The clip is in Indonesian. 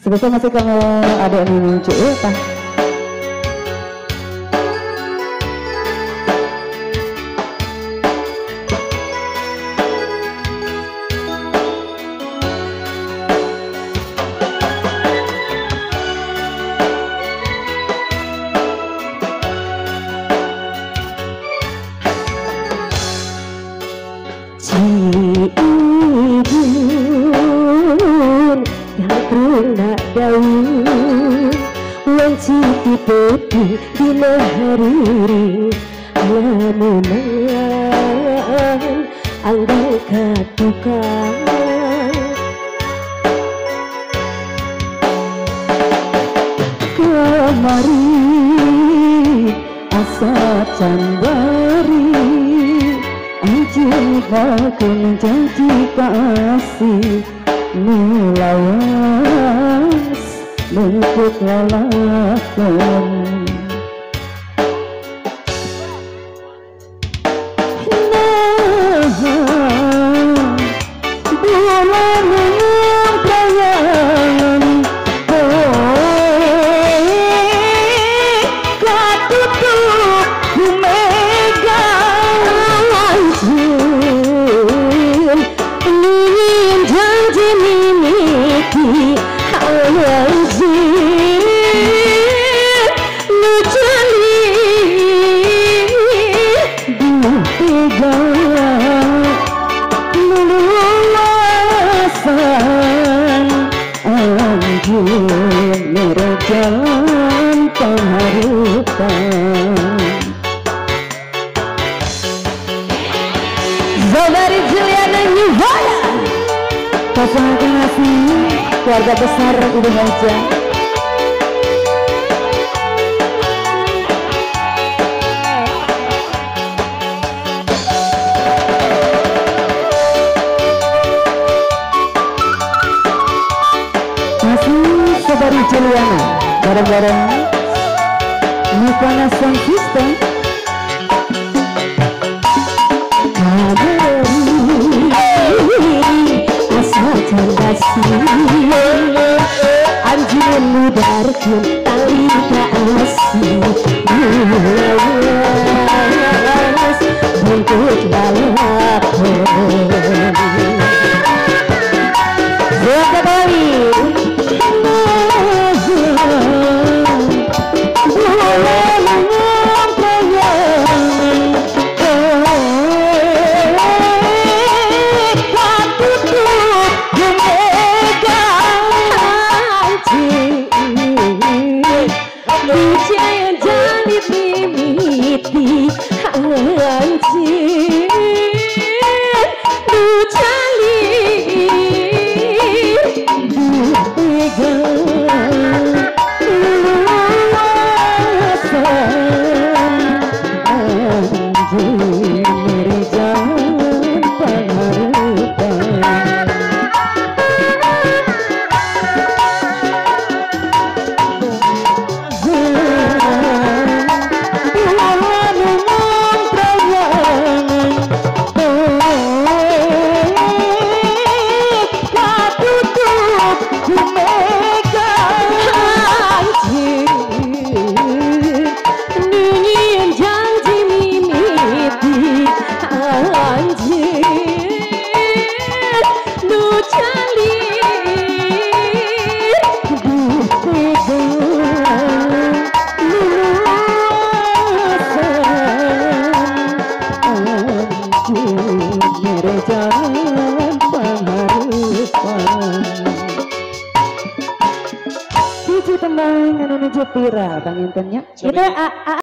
Sebetulnya masih kamu ada yang muncul apa? Daun Wanciti peti di hariri Lamunan anggang katukang Kemari asa cambari Anjing bakun janji kasih Melawas luput ngalahkan Nah, keluarga besar Ibu Haja Barbarán. Mi corazón triste. 恩情路却 Cici tembang anu nuju pira pangintennya. Itu